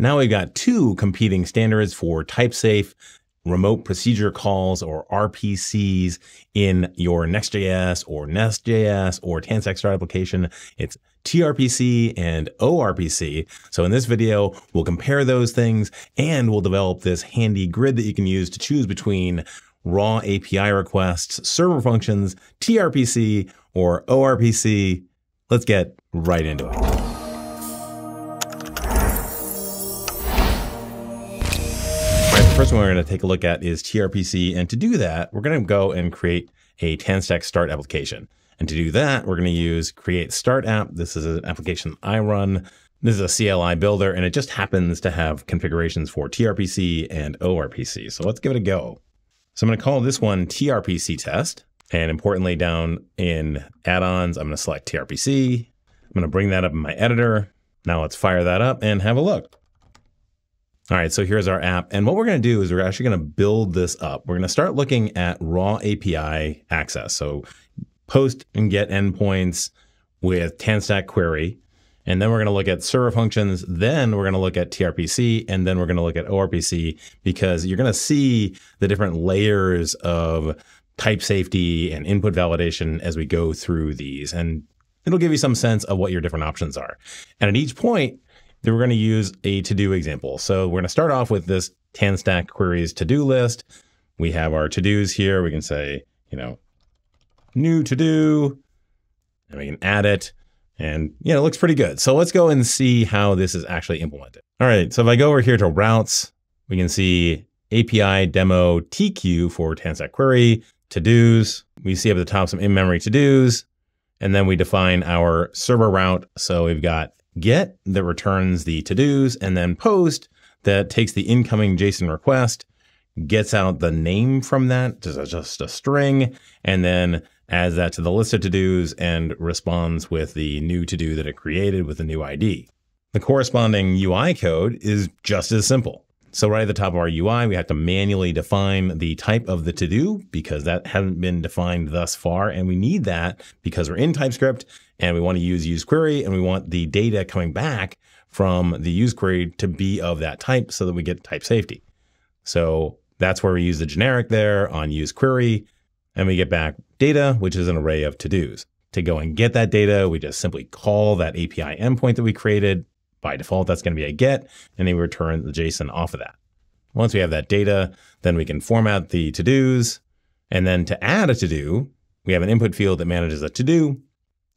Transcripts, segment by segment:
Now we've got two competing standards for type safe remote procedure calls or RPCs in your Next.js or Nest.js or Start application. It's TRPC and ORPC. So in this video, we'll compare those things and we'll develop this handy grid that you can use to choose between raw API requests, server functions, TRPC or ORPC. Let's get right into it. First one we're going to take a look at is TRPC. And to do that, we're going to go and create a TanStack Start application. And to do that, we're going to use create start app. This is an application I run. This is a CLI builder, and it just happens to have configurations for TRPC and ORPC. So let's give it a go. So I'm going to call this one TRPC test. And importantly, down in add-ons, I'm going to select TRPC. I'm going to bring that up in my editor. Now let's fire that up and have a look. All right, so here's our app. And what we're going to do is we're actually going to build this up. We're going to start looking at raw API access. So post and get endpoints with TanStack query. And then we're going to look at server functions. Then we're going to look at TRPC. And then we're going to look at ORPC because you're going to see the different layers of type safety and input validation as we go through these. And it'll give you some sense of what your different options are. And at each point, then we're going to use a to-do example. So we're going to start off with this TanStack queries to-do list. We have our to-dos here. We can say, you know, new to-do, and we can add it. And, yeah, it looks pretty good. So let's go and see how this is actually implemented. All right, so if I go over here to routes, we can see API demo TQ for TanStack query, to-dos. We see up at the top some in-memory to-dos. And then we define our server route. So we've got get that returns the to-dos, and then post that takes the incoming JSON request, gets out the name from that, just, a string, and then adds that to the list of to-dos and responds with the new to-do that it created with the new ID. The corresponding UI code is just as simple. So right at the top of our UI, we have to manually define the type of the to-do because that hasn't been defined thus far. And we need that because we're in TypeScript and we want to use use query and we want the data coming back from the use query to be of that type so that we get type safety. So that's where we use the generic there on use query and we get back data, which is an array of to-dos. To go and get that data, we just simply call that API endpoint that we created, by default, that's going to be a get, and then we return the JSON off of that. Once we have that data, then we can format the to-dos. And then to add a to-do, we have an input field that manages a to-do,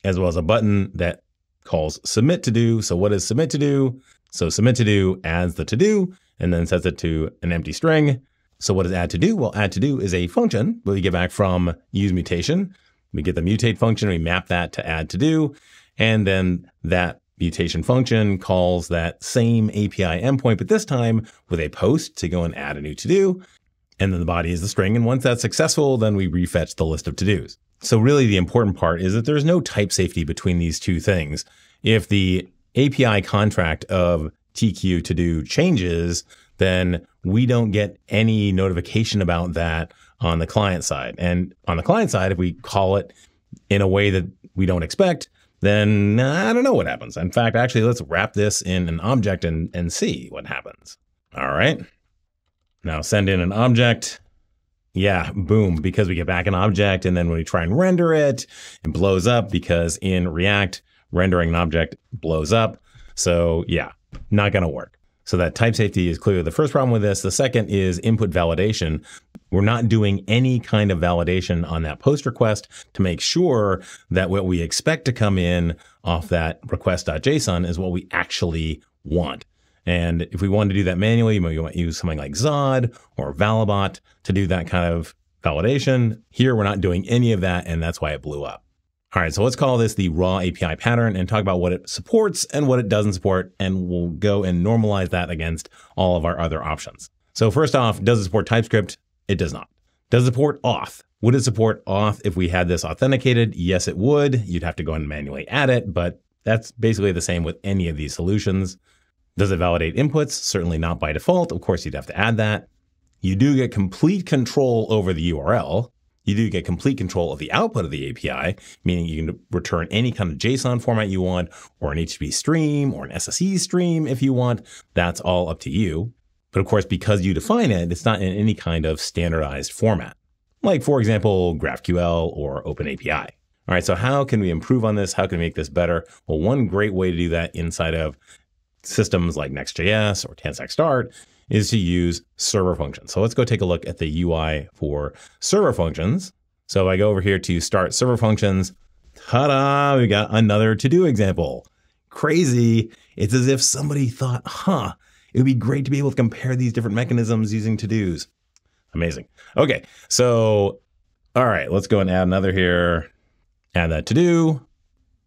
as well as a button that calls submit to-do. So what is submit to-do? So submit to-do adds the to-do and then sets it to an empty string. So what is add to-do? Well, add to-do is a function we get back from use mutation. We get the mutate function, we map that to add to-do, and then that mutation function calls that same API endpoint, but this time with a post to go and add a new to do. And then the body is the string. And once that's successful, then we refetch the list of to dos. So really the important part is that there's no type safety between these two things. If the API contract of TQ to do changes, then we don't get any notification about that on the client side. And on the client side, if we call it in a way that we don't expect, then I don't know what happens. In fact, actually, let's wrap this in an object and, and see what happens. All right. Now send in an object. Yeah, boom, because we get back an object. And then when we try and render it, it blows up because in React, rendering an object blows up. So yeah, not going to work. So that type safety is clearly the first problem with this. The second is input validation. We're not doing any kind of validation on that post request to make sure that what we expect to come in off that request.json is what we actually want. And if we wanted to do that manually, you might use something like Zod or Valibot to do that kind of validation. Here, we're not doing any of that, and that's why it blew up. All right, so let's call this the raw API pattern and talk about what it supports and what it doesn't support, and we'll go and normalize that against all of our other options. So first off, does it support TypeScript? It does not. Does it support auth? Would it support auth if we had this authenticated? Yes, it would. You'd have to go and manually add it, but that's basically the same with any of these solutions. Does it validate inputs? Certainly not by default. Of course, you'd have to add that. You do get complete control over the URL. You do get complete control of the output of the API, meaning you can return any kind of JSON format you want, or an HTTP stream, or an SSE stream if you want. That's all up to you. But of course, because you define it, it's not in any kind of standardized format, like, for example, GraphQL or OpenAPI. All right, so how can we improve on this? How can we make this better? Well, one great way to do that inside of systems like Next.js or TanStack Start is to use server functions. So let's go take a look at the UI for server functions. So if I go over here to start server functions, ta-da, we got another to-do example. Crazy. It's as if somebody thought, huh, it would be great to be able to compare these different mechanisms using to-dos. Amazing. Okay, so all right, let's go and add another here. Add that to-do.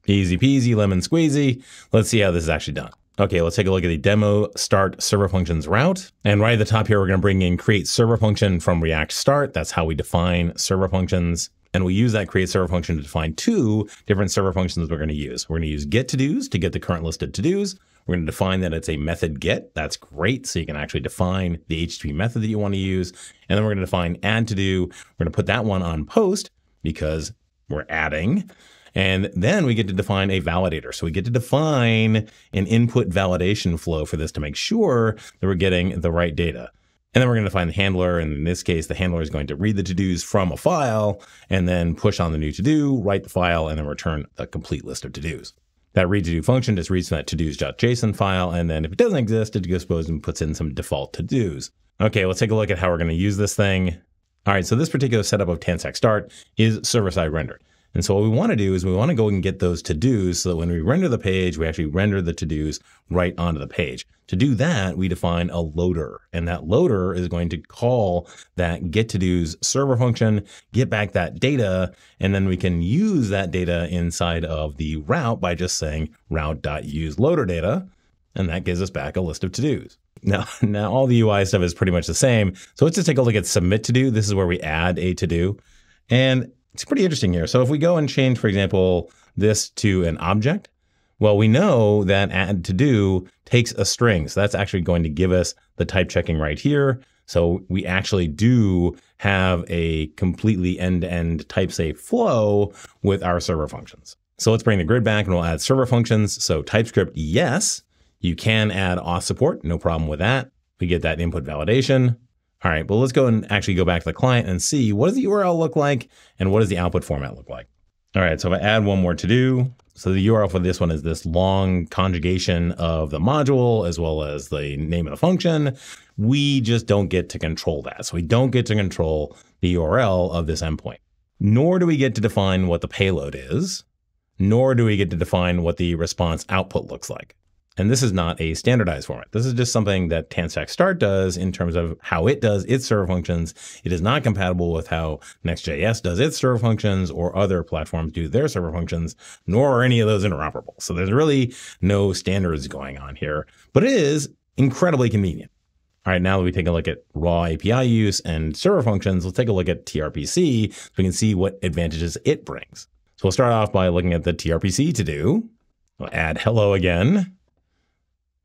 Easy peasy, lemon squeezy. Let's see how this is actually done. Okay, let's take a look at the demo start server functions route. And right at the top here, we're going to bring in create server function from React start. That's how we define server functions. And we use that create server function to define two different server functions we're going to use. We're going to use get to dos to get the current listed to dos. We're going to define that it's a method get. That's great. So you can actually define the HTTP method that you want to use. And then we're going to define add to do. We're going to put that one on post because we're adding. And then we get to define a validator. So we get to define an input validation flow for this to make sure that we're getting the right data. And then we're going to define the handler. And in this case, the handler is going to read the to-dos from a file and then push on the new to-do, write the file, and then return the complete list of to-dos. That read to-do function just reads from that to-dos.json file. And then if it doesn't exist, it goes and puts in some default to-dos. Okay, let's take a look at how we're going to use this thing. All right, so this particular setup of TanStack Start is server-side rendered. And so what we want to do is we want to go and get those to-dos so that when we render the page, we actually render the to-dos right onto the page. To do that, we define a loader and that loader is going to call that get to-dos server function, get back that data, and then we can use that data inside of the route by just saying route.use loader data. And that gives us back a list of to-dos. Now, now all the UI stuff is pretty much the same. So let's just take a look at submit to do. This is where we add a to do. And it's pretty interesting here. So if we go and change, for example, this to an object, well, we know that add to do takes a string. So that's actually going to give us the type checking right here. So we actually do have a completely end-to-end type safe flow with our server functions. So let's bring the grid back and we'll add server functions. So TypeScript, yes, you can add auth support, no problem with that. We get that input validation. All right, well, let's go and actually go back to the client and see what does the URL look like and what does the output format look like. All right, so if I add one more to do, so the URL for this one is this long conjugation of the module as well as the name of the function. We just don't get to control that. So we don't get to control the URL of this endpoint. Nor do we get to define what the payload is, nor do we get to define what the response output looks like. And this is not a standardized format. This is just something that TanStack Start does in terms of how it does its server functions. It is not compatible with how Next.js does its server functions or other platforms do their server functions, nor are any of those interoperable. So there's really no standards going on here, but it is incredibly convenient. All right, now that we take a look at raw API use and server functions, let's take a look at TRPC so we can see what advantages it brings. So we'll start off by looking at the TRPC to do. We'll add hello again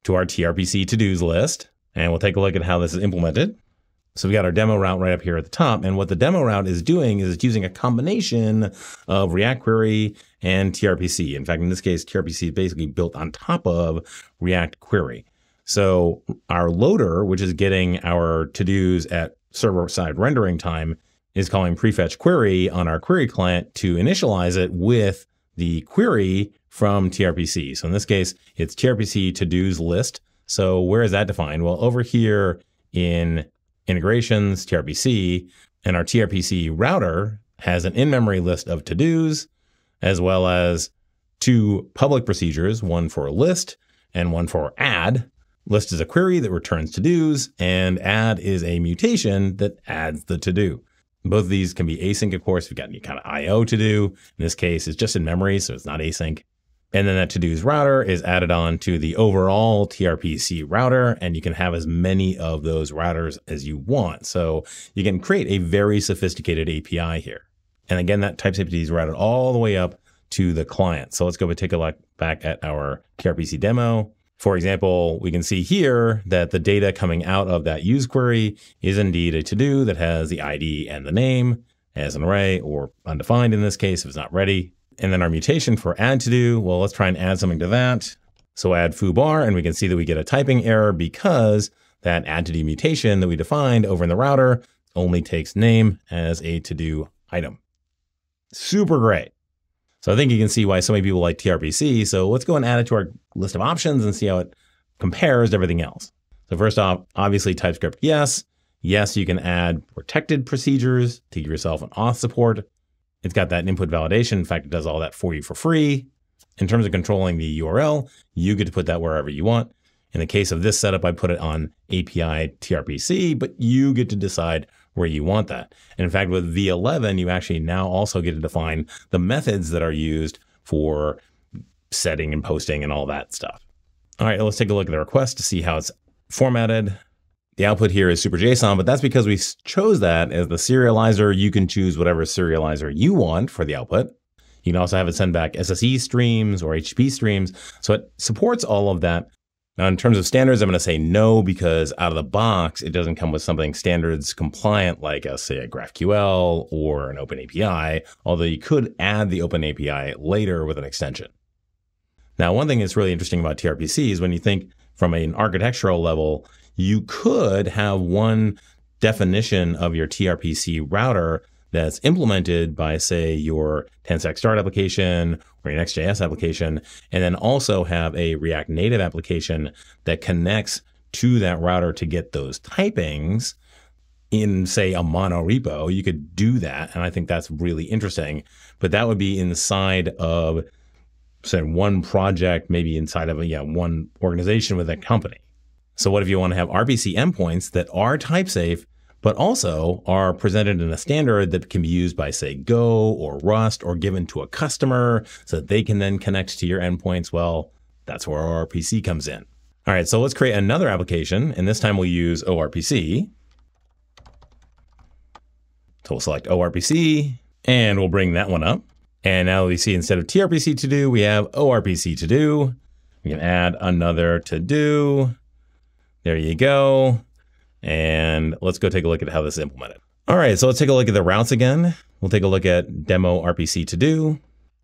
to our TRPC to-dos list, and we'll take a look at how this is implemented. So we got our demo route right up here at the top. And what the demo route is doing is it's using a combination of React Query and TRPC. In fact, in this case, TRPC is basically built on top of React Query. So our loader, which is getting our to-dos at server-side rendering time, is calling prefetch query on our query client to initialize it with the query from TRPC. So in this case, it's TRPC to-dos list. So where is that defined? Well, over here in integrations, TRPC, and our TRPC router has an in-memory list of to-dos, as well as two public procedures, one for list and one for add. List is a query that returns to-dos, and add is a mutation that adds the to-do. Both of these can be async, of course. We've got any kind of IO to do. In this case, it's just in memory, so it's not async. And then that to-dos router is added on to the overall TRPC router, and you can have as many of those routers as you want. So you can create a very sophisticated API here. And again, that type safety is routed all the way up to the client. So let's go take a look back at our TRPC demo. For example, we can see here that the data coming out of that use query is indeed a to-do that has the ID and the name. as an array or undefined in this case if it's not ready. And then our mutation for add to do, well, let's try and add something to that. So add foo bar, and we can see that we get a typing error because that add to do mutation that we defined over in the router only takes name as a to do item. Super great. So I think you can see why so many people like TRPC. So let's go and add it to our list of options and see how it compares to everything else. So first off, obviously TypeScript, yes. Yes, you can add protected procedures to give yourself an auth support. It's got that input validation. In fact, it does all that for you for free. In terms of controlling the URL, you get to put that wherever you want. In the case of this setup, I put it on API TRPC, but you get to decide where you want that. And in fact, with V11, you actually now also get to define the methods that are used for setting and posting and all that stuff. All right, let's take a look at the request to see how it's formatted. The output here is super JSON, but that's because we chose that as the serializer. You can choose whatever serializer you want for the output. You can also have it send back SSE streams or HTTP streams. So it supports all of that now, in terms of standards, I'm going to say no because out of the box, it doesn't come with something standards compliant like, a, say, a GraphQL or an Open API, although you could add the Open API later with an extension. Now, one thing that's really interesting about TRPC is when you think from an architectural level, you could have one definition of your TRPC router that's implemented by, say, your TanStack Start application or your Next.js application, and then also have a React Native application that connects to that router to get those typings in, say, a mono repo. You could do that. And I think that's really interesting. But that would be inside of, say, one project, maybe inside of a, yeah, one organization with a company. So what if you want to have RPC endpoints that are type safe but also are presented in a standard that can be used by, say, Go or Rust or given to a customer so that they can then connect to your endpoints. Well, that's where ORPC comes in. All right, so let's create another application, and this time we'll use ORPC. So we'll select ORPC, and we'll bring that one up. And now we see instead of TRPC to do, we have ORPC to do. We can add another to do. There you go. And let's go take a look at how this is implemented. All right, so let's take a look at the routes again. We'll take a look at demo RPC to do.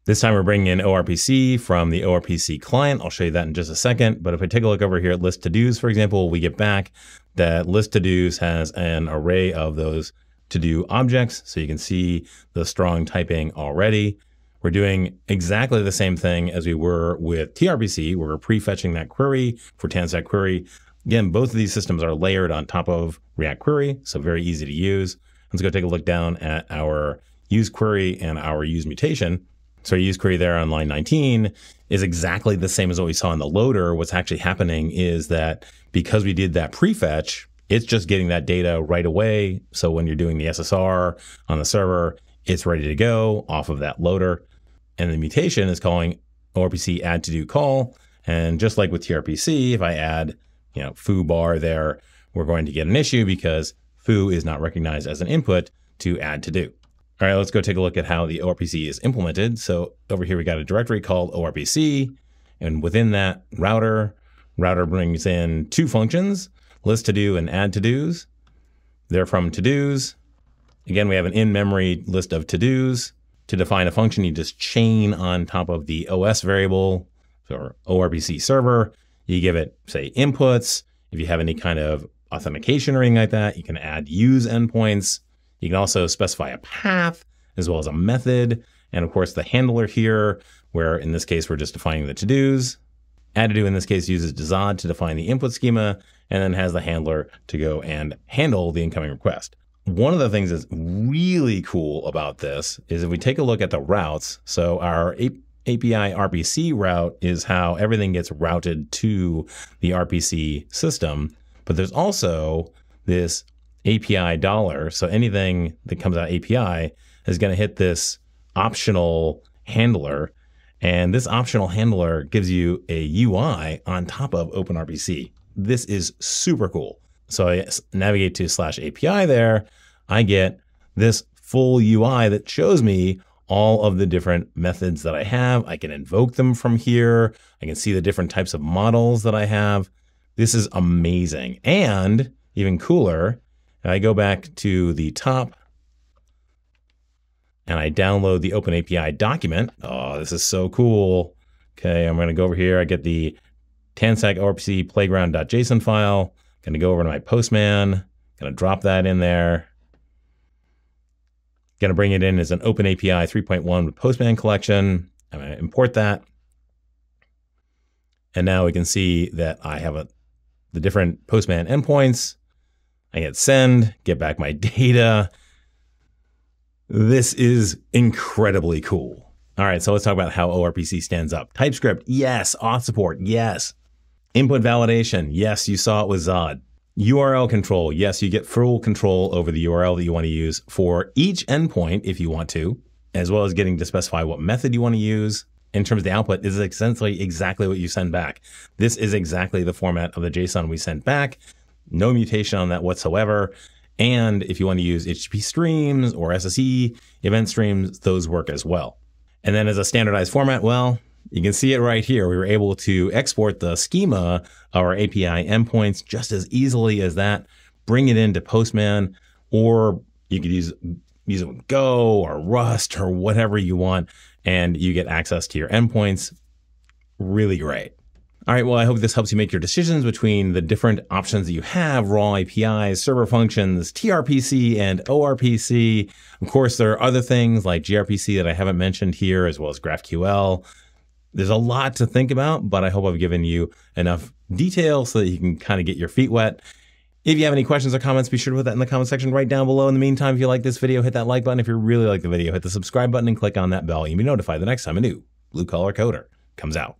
This time we're bringing in ORPC from the ORPC client. I'll show you that in just a second. But if I take a look over here at list to dos, for example, we get back that list to dos has an array of those to do objects. So you can see the strong typing already. We're doing exactly the same thing as we were with TRPC. We're prefetching that query for TanStack query. Again, both of these systems are layered on top of React Query, so very easy to use. Let's go take a look down at our use query and our use mutation. So our use query there on line 19 is exactly the same as what we saw in the loader. What's actually happening is that because we did that prefetch, it's just getting that data right away. So when you're doing the SSR on the server, it's ready to go off of that loader. And the mutation is calling ORPC add to do call. And just like with TRPC, if I add you know, foo bar there, we're going to get an issue because foo is not recognized as an input to add to do. All right, let's go take a look at how the ORPC is implemented. So over here, we got a directory called ORPC. And within that router, router brings in two functions, list to do and add to dos. They're from to dos. Again, we have an in-memory list of to dos. To define a function, you just chain on top of the OS variable or ORPC server. You give it, say, inputs. If you have any kind of authentication or anything like that, you can add use endpoints. You can also specify a path as well as a method. And of course, the handler here, where in this case, we're just defining the to-dos. Add to do in this case uses the Zod to define the input schema and then has the handler to go and handle the incoming request. One of the things that's really cool about this is if we take a look at the routes, so our API RPC route is how everything gets routed to the RPC system. But there's also this API dollar. So anything that comes out API is going to hit this optional handler. And this optional handler gives you a UI on top of OpenRPC. This is super cool. So I navigate to slash API there. I get this full UI that shows me all of the different methods that I have. I can invoke them from here. I can see the different types of models that I have. This is amazing. And even cooler, I go back to the top and I download the OpenAPI document. Oh, this is so cool. Okay, I'm going to go over here. I get the Tanstack ORPC playground.json file. Going to go over to my Postman. Going to drop that in there. Going to bring it in as an open API 3.1 with Postman collection. I'm going to import that. And now we can see that I have a, the different Postman endpoints. I hit send, get back my data. This is incredibly cool. All right, so let's talk about how ORPC stands up. TypeScript, yes. Auth support, yes. Input validation, yes, you saw it with Zod. URL control, yes, you get full control over the URL that you want to use for each endpoint if you want to, as well as getting to specify what method you want to use. In terms of the output, this is essentially exactly what you send back. This is exactly the format of the JSON we sent back. No mutation on that whatsoever. And if you want to use HTTP streams or SSE event streams, those work as well. And then as a standardized format, well, you can see it right here. We were able to export the schema of our API endpoints just as easily as that, bring it into Postman, or you could use, use it with Go or Rust or whatever you want, and you get access to your endpoints. Really great. All right, well, I hope this helps you make your decisions between the different options that you have, raw APIs, server functions, TRPC, and ORPC. Of course, there are other things like gRPC that I haven't mentioned here, as well as GraphQL. There's a lot to think about, but I hope I've given you enough detail so that you can kind of get your feet wet. If you have any questions or comments, be sure to put that in the comment section right down below. In the meantime, if you like this video, hit that like button. If you really like the video, hit the subscribe button and click on that bell. You'll be notified the next time a new Blue Collar Coder comes out.